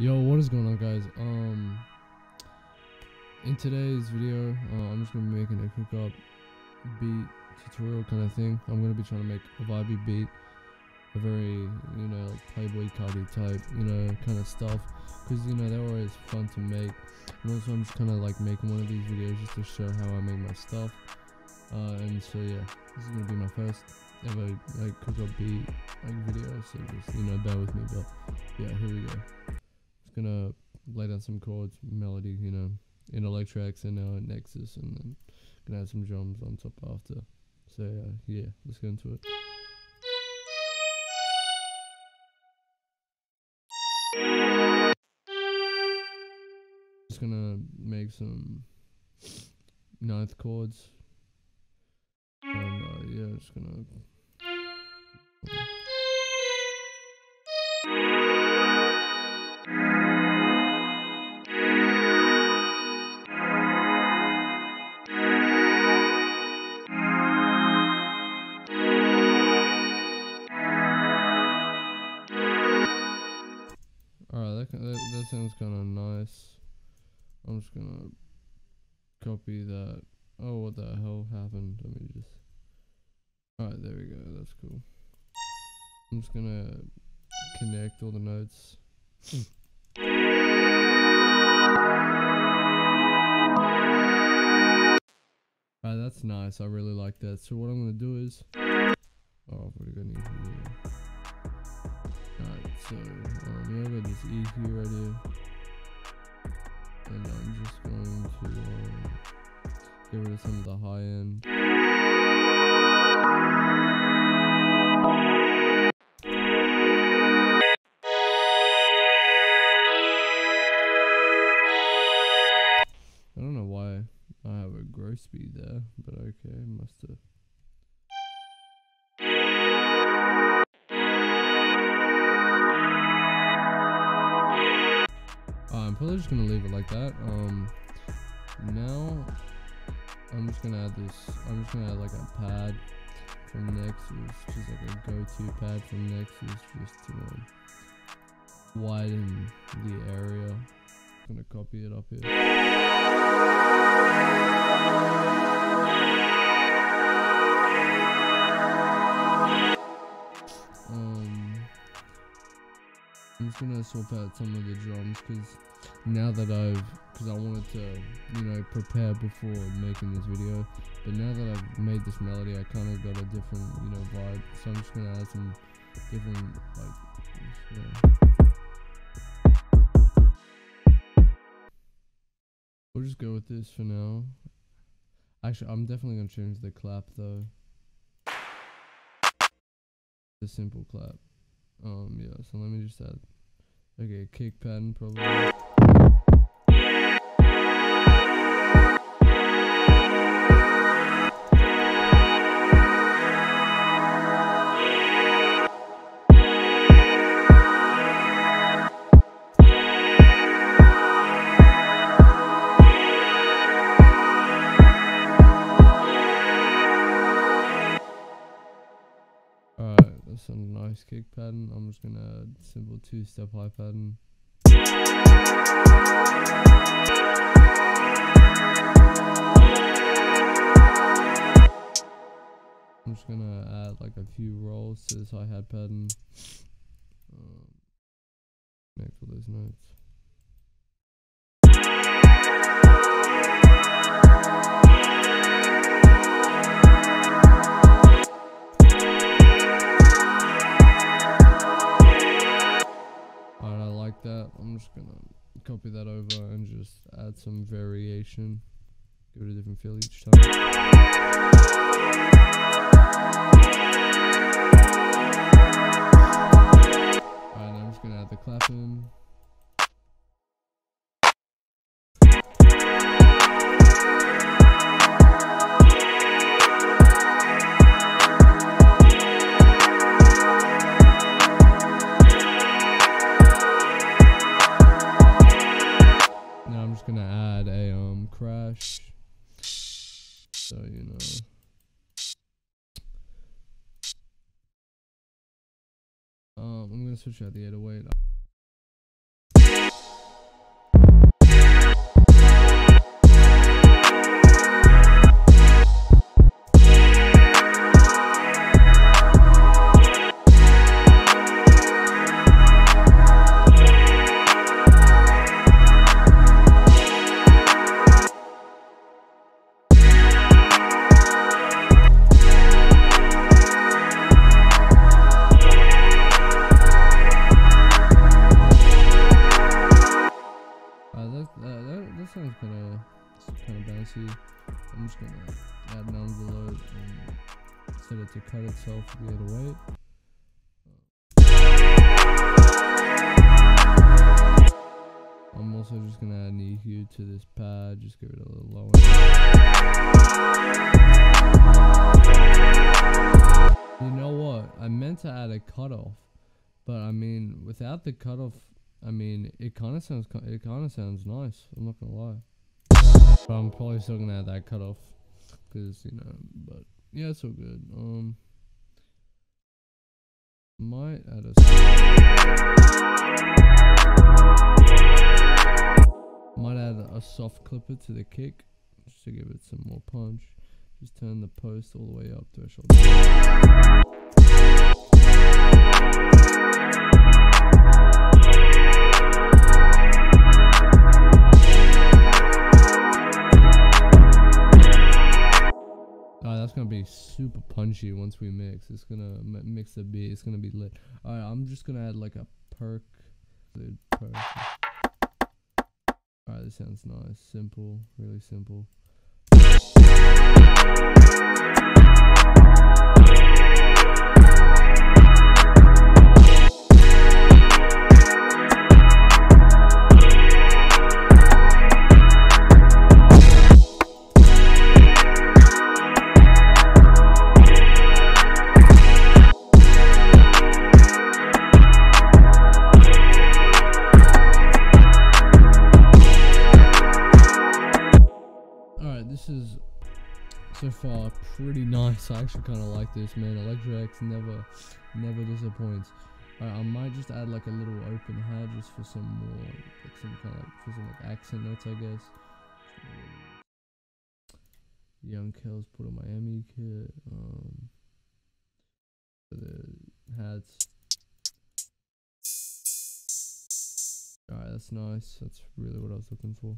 Yo, what is going on, guys? Um, in today's video, uh, I'm just gonna be making a cook up beat tutorial kind of thing. I'm gonna be trying to make a vibey beat, a very, you know, like Playboi Carti type, you know, kind of stuff. Cause you know they're always fun to make, and also I'm just kind of like making one of these videos just to show how I make my stuff. Uh, and so yeah, this is gonna be my first ever like cook up beat like video, so just you know bear with me. But yeah, here we go gonna lay down some chords, melody, you know, in ElectraX and now uh, Nexus, and then gonna add some drums on top after. So uh, yeah, let's get into it. Just gonna make some ninth chords, and uh, yeah, just gonna. Happened? Let me just. Alright, there we go. That's cool. I'm just gonna connect all the notes. Alright, that's nice. I really like that. So what I'm gonna do is. Oh, what are gonna here? Alright, so um, yeah, I got this EQ right here. And I'm just going to um, get rid of some of the high end. I don't know why I have a growth speed there, but okay, must have. I'm probably just gonna leave it like that. Um, now I'm just gonna add this. I'm just gonna add like a pad from Nexus, just like a go-to pad from Nexus, just to um, widen the area. I'm gonna copy it up here. Um, I'm just gonna swap out some of the drums because now that I've, because I wanted to, you know, prepare before making this video, but now that I've made this melody, I kind of got a different, you know, vibe. So I'm just gonna add some different, like, yeah. We'll just go with this for now. Actually, I'm definitely gonna change the clap though. The simple clap. Um, yeah, so let me just add, okay, kick pattern probably. That's a nice kick pattern. I'm just gonna add simple two step high pattern. I'm just gonna add like a few rolls to this hi hat pattern. Um, connect all those notes. Gonna copy that over and just add some variation. Give it a different feel each time. Alright, I'm just gonna add the clap in. Out the 808. Sounds kind of kind of bouncy. I'm just gonna add an envelope and set it to cut itself the 808. I'm also just gonna add an EQ to this pad, just give it a little lower. You know what? I meant to add a cutoff, but I mean, without the cutoff, I mean, it kind of sounds it kind of sounds nice. I'm not gonna lie, but I'm probably still gonna add that cutoff because you know. But yeah, it's all good. Um, might add a might add a soft clipper to the kick just to give it some more punch. Just turn the post all the way up threshold. Super punchy once we mix. It's gonna mi- mix the beat. It's gonna be lit. Alright, I'm just gonna add like a perc. Perc. Alright, this sounds nice. Simple, really simple. This is so far pretty nice. I actually kind of like this, man. Electra never, never disappoints. Alright, I might just add like a little open hat just for some more, like some kind of like, for some like accent notes, I guess. Young Kells put a Miami kit. Um, the hats. Alright, that's nice. That's really what I was looking for.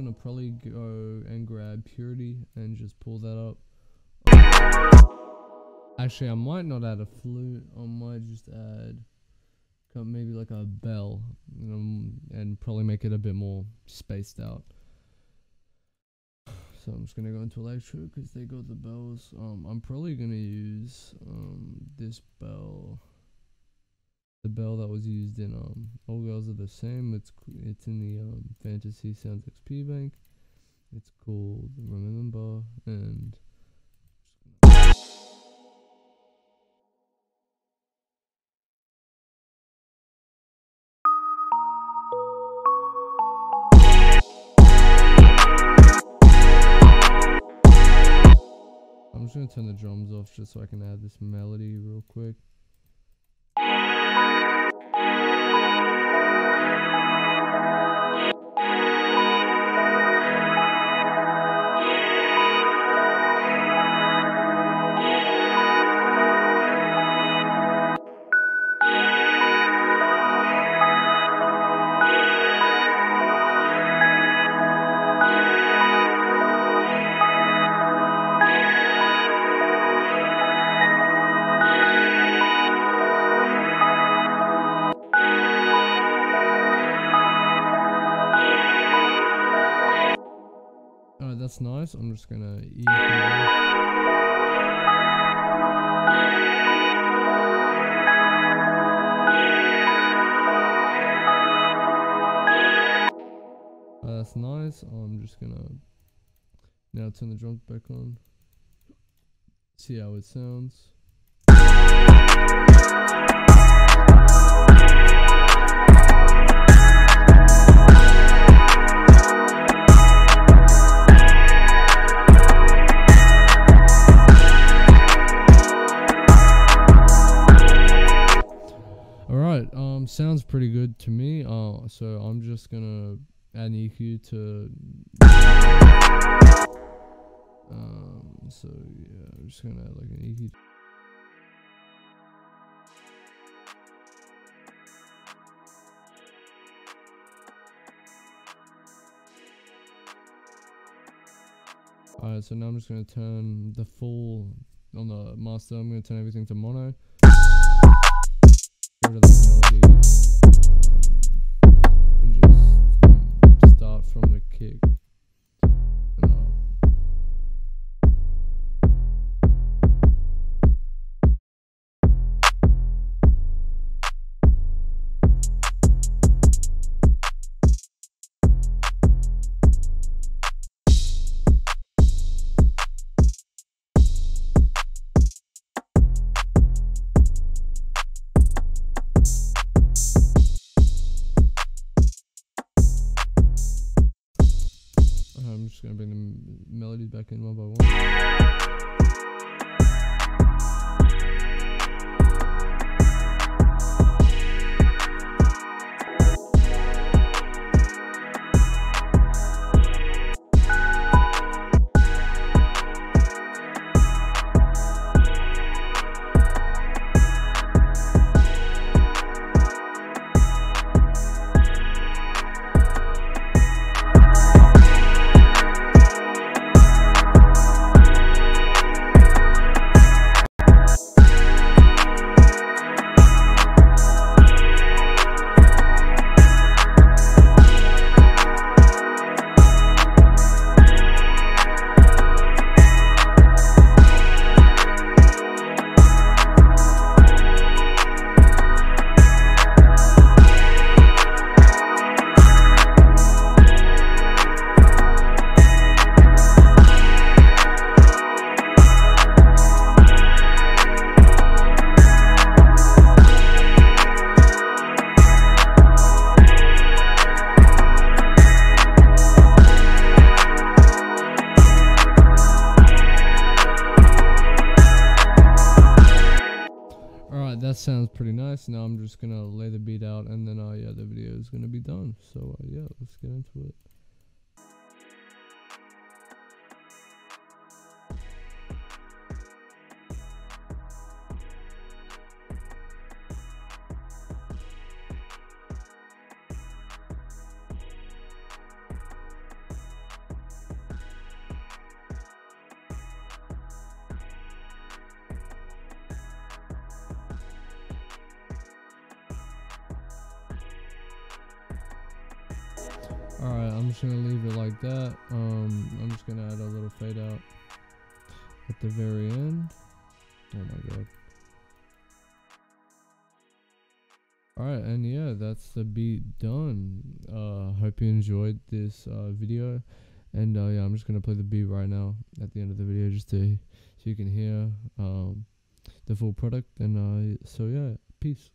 Gonna probably go and grab Purity and just pull that up. Actually, I might not add a flute. I might just add maybe like a bell, um, and probably make it a bit more spaced out. So I'm just gonna go into Electra because they got the bells. Um, I'm probably gonna use um this bell, the bell that was used in um All Girls Are the Same. It's it's in the um Fantasy Sounds XP bank. It's called Remember and. I'm just gonna turn the drums off just so I can add this melody real quick. Just gonna. Uh, that's nice. I'm just gonna now turn the drums back on. See how it sounds. Pretty good to me. Uh so I'm just gonna add an EQ to um so yeah, I'm just gonna add like an EQ Alright, so now I'm just gonna turn the full on the master. I'm gonna turn everything to mono. Just gonna lay the beat out and then uh yeah the video is gonna be done. So uh, yeah, let's get into it. Alright, I'm just gonna leave it like that. Um, I'm just gonna add a little fade out at the very end. Oh my god. Alright, and yeah, that's the beat done. Uh, hope you enjoyed this uh, video. And uh, yeah, I'm just gonna play the beat right now at the end of the video just to so you can hear um, the full product. And uh, so yeah, peace.